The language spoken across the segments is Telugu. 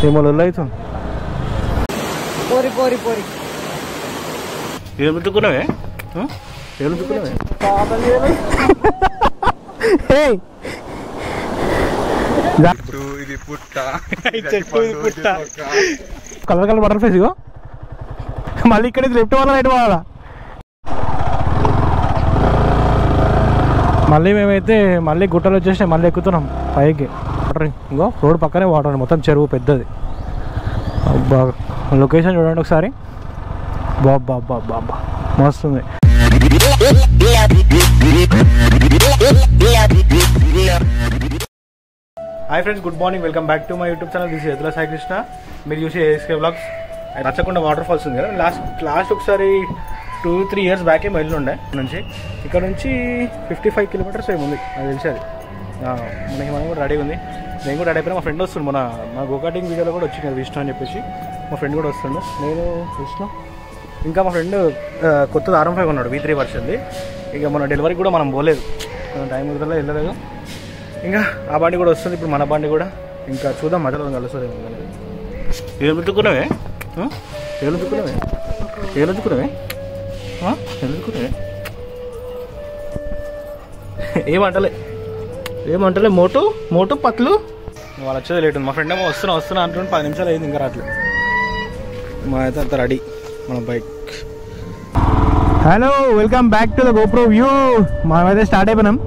అవుతుంది పోరి పోరి పోరి. ఏం? ఏం ఇది పుట్ట. పుట్ట. కలర్ కలర్ బటర్ ఫ్లైస్ ఇగో. మళ్ళీ ఇక్కడ లెఫ్ట్ వాళ్ళ రైట్ వాళ్ళ మళ్ళీ మేమైతే మళ్ళీ గుట్టలు వచ్చేసి మళ్ళీ ఎక్కుతున్నాం పైకి. వాటర్ ఇంకో రోడ్ పక్కనే వాటర్ మొత్తం చెరువు పెద్దది. బాగా. లొకేషన్ చూడండి ఒకసారి. బాబా బాబా బాబా మస్తుంది. Hi friends good morning. Welcome back to my YouTube channel. This Edula Saikrishna మీరు చూసే ఏఎస్కే బ్లాగ్స్ నచ్చకుండా వాటర్ ఫాల్స్ ఉంది కదా. లాస్ట్ లాస్ట్ ఒకసారి టూ త్రీ ఇయర్స్ బ్యాకే ఏమో నుంచి ఇక్కడ నుంచి ఫిఫ్టీ ఫైవ్ కిలోమీటర్స్ ఏముంది? ఉంది అది తెలిసి అది. మనకి మనం కూడా రెడీ ఉంది. నేను కూడా అయిపోయినా మా ఫ్రెండ్ వస్తుంది మన మా గోకాటింగ్ వీడియోలో కూడా వచ్చింది విష్ణు అని చెప్పేసి. మా ఫ్రెండ్ కూడా వస్తుండు. నేను విష్ణు? ఇంకా మా ఫ్రెండ్ కొత్తది ఆర్ఎం ఫైవ్ ఉన్నాడు వీ త్రీ వర్షన్ది ఇక మన డెలివరీ కూడా మనం పోలేదు. టైం కుదరలే వెళ్ళలేదు. ఇంకా ఆ బండి కూడా వస్తుంది ఇప్పుడు మన బండి కూడా. ఇంకా చూద్దాం మధ్యలో కలుస్తుంది ఏం రుద్దుకున్నావే ఆ? ఏం రుద్దుకున్నావే ఏం రుద్దుకున్నావే ఆ? ఏం రుద్దుకున్నావే ఏమంటలే ఏమంటలే మోటు మోటు పట్లు వాళ్ళు వచ్చేది లేట్ ఉంది. మా ఫ్రెండ్ ఏమో వస్తున్నా వస్తున్నా అంటుంటే పది నిమిషాలు అయింది ఇంకా రావట్లేదు మా అయితే అంత రెడీ మన bike. Hello welcome back to the GoPro view మనమైతే స్టార్ట్ అయిపోయినాం.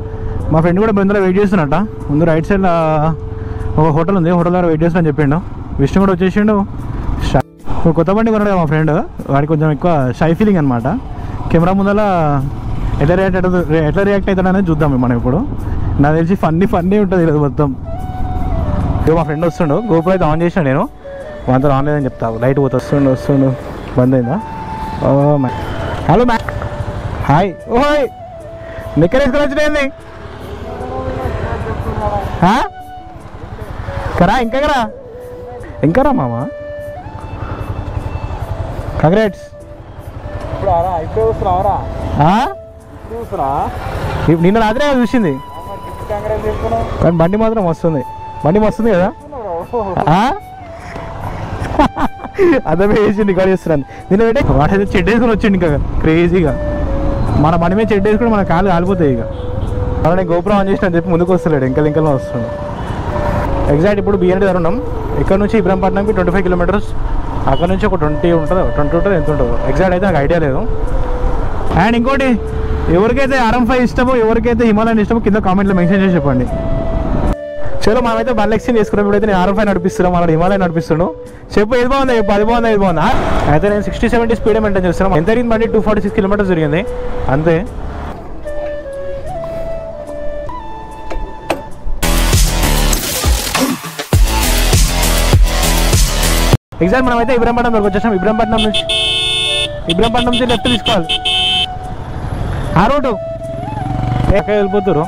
మా ఫ్రెండ్ కూడా బృందలో వెయిట్ చేస్తున్నట్ట ముందు రైట్ సైడ్ ఒక హోటల్ ఉంది. హోటల్ దగ్గర వెయిట్ చేస్తున్నా చెప్పిండు. విష్ణు కూడా వచ్చేసిండు. కొత్త బండి కొన్నాడు మా ఫ్రెండ్. వాడికి కొంచెం ఎక్కువ షై ఫీలింగ్ అనమాట కెమెరా ముందర ఎట్లా రియాక్ట్ అవుతుంది ఎట్లా రియాక్ట్ అవుతాడు అనేది చూద్దాం మనం ఇప్పుడు. నాకు తెలిసి ఫన్నీ ఫన్నీ ఉంటుంది ఈరోజు మొత్తం. ఇక మా ఫ్రెండ్ వస్తుండు. గోపురం అయితే ఆన్ చేసిన నేను. మనతో ఆన్ లేదని చెప్తా. లైట్ పోతే. వస్తుండు వస్తుండు. బంద్ అయిందా? ఓ హలో మ్యా హాయ్ ఓయ్! నిక్కర్ వేసుకొని వచ్చినాయండి కరా ఇంకా కరా? ఇంకా రా మామ. కంగ్రాట్స్ ఇప్పుడు నిన్న రాత్రే చూసింది. కానీ బండి మాత్రం వస్తుంది. బండి వస్తుంది కదా? అదే వేసి రికార్డ్ చేస్తున్నాను నేను పెట్టే వాడైతే చెడ్డ వేసుకొని వచ్చిండు ఇంకా క్రేజీగా. మన బండి మీద చెడ్డ వేసుకుని మన కాళ్ళు కాలిపోతాయి ఇక. అలానే నేను గోపురం ఆన్ చేసిన అని చెప్పి ముందుకు వస్తలేడు ఇంకా ఇంకా వస్తుంది ఎగ్జాక్ట్ ఇప్పుడు బిఎన్టీ దగ్గర ఉన్నాం. ఇక్కడ నుంచి ఇబ్రహంపట్నంకి ట్వంటీ ఫైవ్ కిలోమీటర్స్ అక్కడ నుంచి ఒక ట్వంటీ ఉంటుందో ట్వంటీ ఉంటుంది ఎంత ఉంటుందో. ఎగ్జాక్ట్ అయితే నాకు ఐడియా లేదు. అండ్ ఇంకోటి ఎవరికైతే ఆర్ఎం ఫైవ్ ఇష్టమో ఎవరికైతే హిమాలయన్ ఇష్టమో కింద కామెంట్లో మెన్షన్ చేసి చెప్పండి. చలో మనమైతే బండ్ ఎక్స్చేంజ్ చేసుకున్నాం ఇప్పుడైతే నేను ఆర్ఎం ఫైవ్ నడిపిస్తున్నాం అలా హిమాలయన్ నడిపిస్తున్నాను చెప్పు ఏది బాగుంది? చెప్పు అది బాగుంది ఇది బాగుందా? అయితే నేను సిక్స్టీ సెవెంటీ స్పీడ్ మెయింటైన్ చేస్తున్నాం. ఎంత జరిగింది బండి? టూ ఫార్టీ సిక్స్ కిలోమీటర్స్ జరిగింది అంతే. ఎగ్జామ్ మనం అయితే ఇబ్రహంపట్నం వరకు వచ్చేసాం. ఇబ్రహంపట్నం నుంచి ఇబ్రహంపట్నం నుంచి లెఫ్ట్ తీసుకోవాలి. ఆ రోడ్డు ఎక్కడ వెళ్ళిపోతారు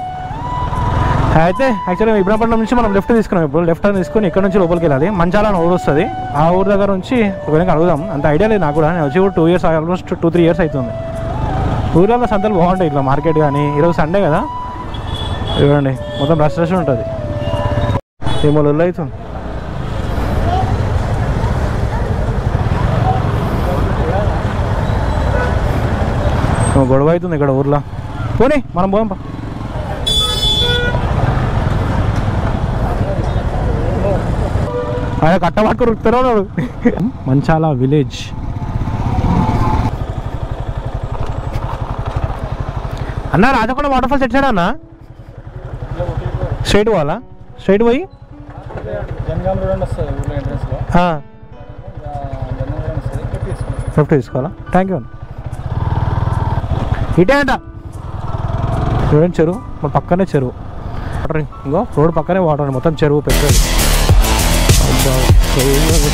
అయితే యాక్చువల్గా ఇబ్రహంపట్నం నుంచి మనం లెఫ్ట్ తీసుకున్నాం ఇప్పుడు. లెఫ్ట్ అని తీసుకొని ఇక్కడ నుంచి లోపలికి వెళ్ళాలి. మంచాల అని ఊరు వస్తుంది. ఆ ఊరు దగ్గర నుంచి ఒకరికి అడుగుదాం. అంత ఐడియా లేదు నాకు కూడా. నేను వచ్చి కూడా two years almost two three years అవుతుంది. ఊర్లలో సంతలు బాగుంటాయి ఇట్లా మార్కెట్ కానీ. ఈరోజు సండే కదా? చూడండి మొత్తం రష్ రష్ ఉంటుంది. ఏమో లొల్లి అవుతుంది. గొడవ అవుతుంది ఇక్కడ ఊర్లో. పోనీ మనం పోదాం పా. ఆయన రుక్తారో వాడు. మంచాల విలేజ్. అన్న రాజకొండ వాటర్ ఫాల్స్ ఎట్లా అన్న? స్ట్రైట్ పోవాలా? స్ట్రైట్ పోయి? జనగాం రోడ్ వస్తుంది ఊళ్ళో ఎంట్రెన్స్లో ఆ, జనగాం రోడ్ వస్తుంది ఇక్కడ తీసుకున్నాం లెఫ్ట్ తీసుకోవాలా థ్యాంక్ యూ ఇటే అంట. చూడండి చెరువు మన పక్కనే చెరువు. వాటర్ ఇంకో? రోడ్ పక్కనే వాటర్ మొత్తం చెరువు పెద్దది.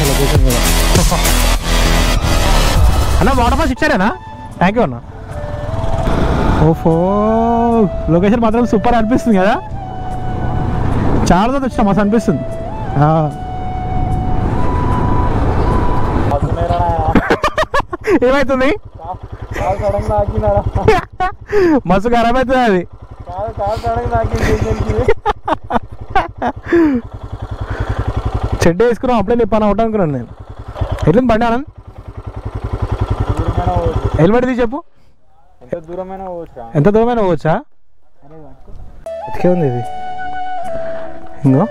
లొకేషన్ కూడా. అన్న వాటర్ ఫాల్స్ ఇచ్చారేనా? థ్యాంక్ యూ అన్న. ఓఫో లొకేషన్ మాత్రం సూపర్ అనిపిస్తుంది కదా? చాలా రోజులు వచ్చినా మస్తు అనిపిస్తుంది. ఆ. మస్తు ఖరాబ్ అవుతుంది అది. చెడ్డ వేసుకున్నాం అప్పుడే లేపాను అవుట్ అనుకున్నాను నేను. ఎట్లుంది బండి ఆనంద్? దూరమైన పోవచ్చు. హెల్మెట్ తీసి చెప్పు. ఎంత దూరమైన పోవచ్చా? బతికే ఉంది ఇది. ఇంకో.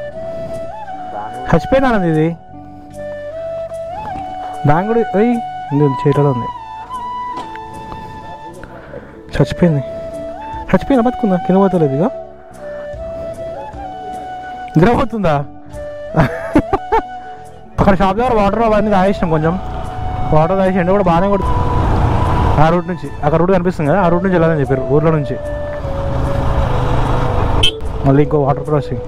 చచ్చిపోయింది ఆనంద్ ఇది. దాని కూడా ఓయ్ చీరలో ఉంది. చచ్చిపోయింది. చచ్చిపోయిన బతుకుందా? కింద పోతలేదు ఇక నిద్రపోతుందా అక్కడ షాప్ దగ్గర వాటర్ అవన్నీ తాగేసినాం కొంచెం. వాటర్ తాగేసి ఎండ కూడా బాగానే కొడుతుంది. ఆ రూట్ నుంచి. అక్కడ రూట్ కనిపిస్తుంది కదా ఆ రూట్ నుంచి వెళ్ళాలని చెప్పారు ఊర్లో నుంచి. మళ్ళీ ఇంకో వాటర్ క్రాసింగ్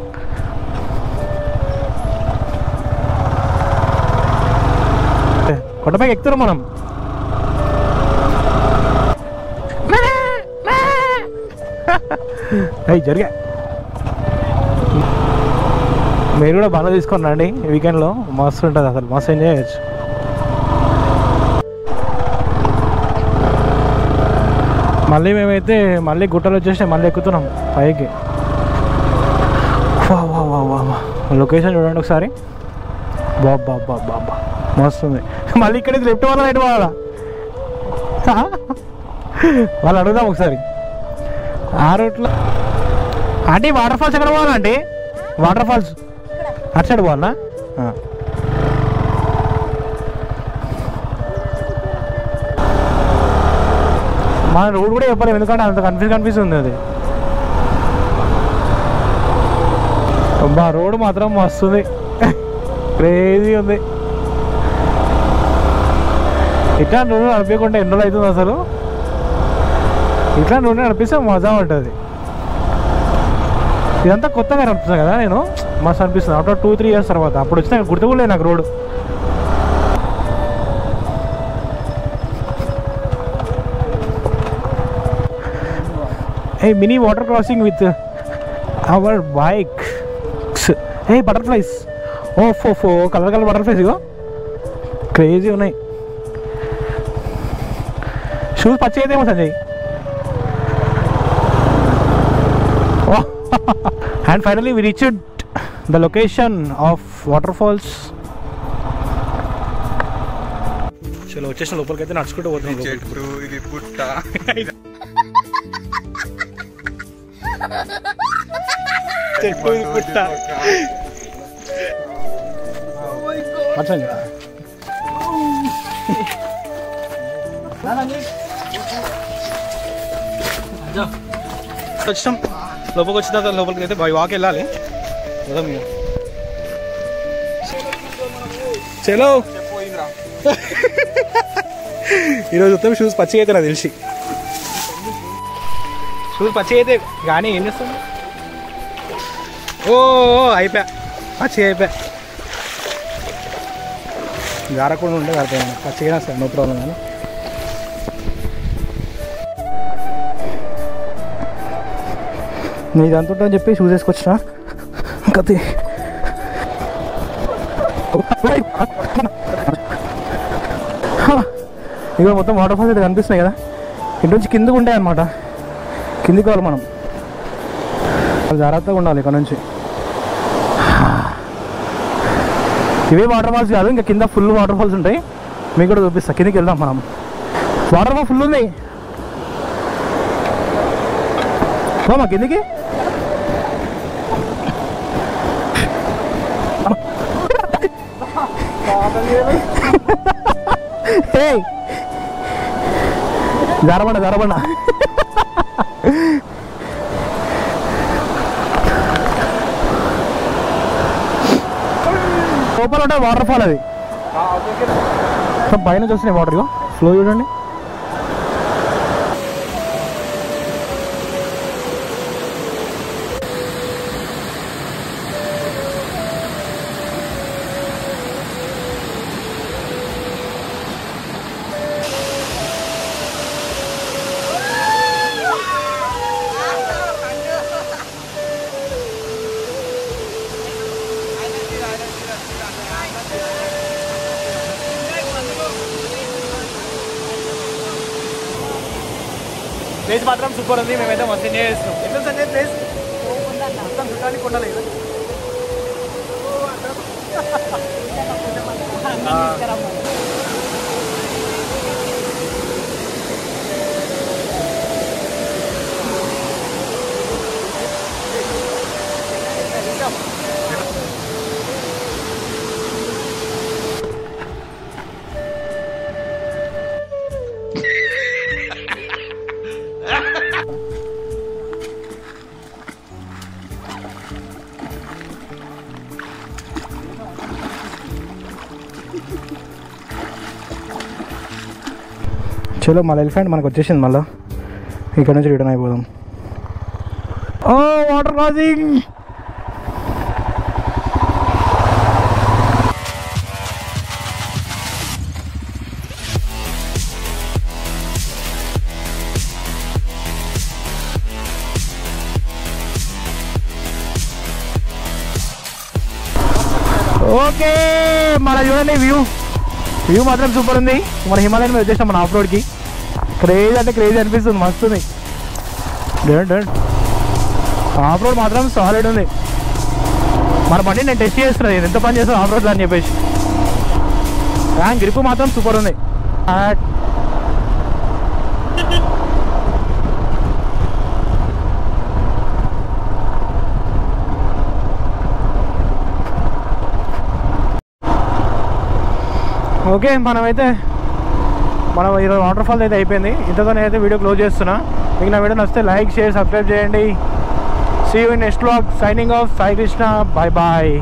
కొండపైకి ఎక్కుతారు మనం. అయ్యి జరిగా. మీరు కూడా బాగా తీసుకొని రండి వీకెండ్లో మస్తు ఉంటుంది అసలు. మస్తు ఎంజాయ్ చేయొచ్చు. మళ్ళీ మేమైతే మళ్ళీ గుట్టలు వచ్చేసి మళ్ళీ ఎక్కుతున్నాం పైకి. వా వా వా వా లొకేషన్ చూడండి ఒకసారి. బాబా బాబా బాబా మస్తుంది మళ్ళీ ఇక్కడ లెఫ్ట్ వాళ్ళ రైట్ వాళ్ళ వాళ్ళు అడుగుదాం ఒకసారి. ఆ రూట్లో అంటే వాటర్ ఫాల్స్ ఎక్కడ పోవాలంటే వాటర్ ఫాల్స్ అటు సైడ్ పోవాలనా ఆ. మన రోడ్ కూడా చెప్పలేము ఎందుకంటే అంత కన్ఫ్యూజ్ కన్ఫ్యూజ్ ఉంది అది. మా రోడ్ మాత్రం మస్తుంది. క్రేజీ ఉంది. ఇట్లాంటి రోడ్డు నడిపించకుండా ఎన్ని రోజులు అవుతుంది అసలు? ఇట్లా రోడ్డు అనిపిస్తే మజా ఉంటుంది. ఇదంతా కొత్తగా అనిపిస్తుంది కదా నేను? మస్తు అనిపిస్తుంది. ఆఫ్టర్ టూ త్రీ ఇయర్స్ తర్వాత. అప్పుడు వచ్చిన గుర్తు కూడా నాకు road. A mini water crossing with our bike a butterflies ఓ ఫో ఫో కలర్ కలర్ బటర్ఫ్లైస్ ఇగో. క్రేజీ ఉన్నాయి. షూస్ పచ్చి అయితేమో Sanjay? And finally we reached the location of water falls చలో వచ్చేసిన లోపలికి అయితే నడుచుకుంటూ పోతున్నాం లోపలికి. చెట్టు ఇది పుట్ట చెట్టు ఇది పుట్ట అట్లండి వచ్చినాం లోపలికి వచ్చిన తర్వాత లోపలికి అయితే బై వాక్ వెళ్ళాలి. పోదాం ఇక. చలో. ఈరోజు మొత్తం షూస్ పచ్చి అయితే నాకు తెలిసి. షూస్ పచ్చి అయితే కానీ ఏం చేస్తాం? ఓ అయిపోయా. పచ్చి అయిపోయా. జారకుండా ఉంటే సరిపోయింది పచ్చిగా సార్ నో ప్రాబ్లం కానీ నీది అంత అని చెప్పి షూస్ వేసుకొచ్చిన. ఇక మొత్తం వాటర్ ఫాల్స్ అయితే కనిపిస్తున్నాయి కదా. ఇంటి నుంచి కిందకు ఉంటాయి అనమాట కిందికి కావాలి మనం. జాగ్రత్తగా ఉండాలి ఇక్కడ నుంచి. ఇవే వాటర్ ఫాల్స్ కాదు ఇంకా కింద ఫుల్ వాటర్ ఫాల్స్ ఉంటాయి. మీకు కూడా చూపిస్తా. కిందకి వెళ్దాం మనం. వాటర్ ఫాల్ ఫుల్ ఉంది. పోమా కిందికి జరబడ జరబడ లోపల ఉంటే వాటర్ ఫాల్ అది. పైన చూస్తున్నాయి వాటర్ ఫ్లో చూడండి. మాత్రం సూపర్ ఉంది. మేమైతే మస్తు ఎంజాయ్ చేస్తున్నాం ఎట్లా సంజయ్ ప్లేస్ మొత్తం చుట్టానికి కొండలు కదా. చలో మళ్ళీ ఎలిఫెంట్ మనకు వచ్చేసింది మళ్ళీ. ఇక్కడ నుంచి రిటర్న్ అయిపోదాం. ఓ వాటర్ క్రాసింగ్ ఓకే మన చూడండి వ్యూ వ్యూ మాత్రం సూపర్ ఉంది. మన హిమాలయన్ మీద వచ్చేసాం మన ఆఫ్ రోడ్కి క్రేజ్ అంటే క్రేజ్ అనిపిస్తుంది మస్తు ఉంది ఆఫ్ రోడ్ మాత్రం సాలిడ్ ఉంది. మన బండి నేను టెస్ట్ చేస్తున్నాను ఎంత పని చేస్తాను ఆఫ్ రోడ్ అని చెప్పేసి. గ్రిప్ మాత్రం సూపర్ ఉంది. ఓకే మనమైతే మనం ఈరోజు వాటర్ ఫాల్ అయితే అయిపోయింది. ఇంతతో నేనైతే వీడియో క్లోజ్ చేస్తున్నా. మీకు నా వీడియో నచ్చితే లైక్ షేర్ సబ్స్క్రైబ్ చేయండి. See you in next vlog signing off Sai Krishna bye bye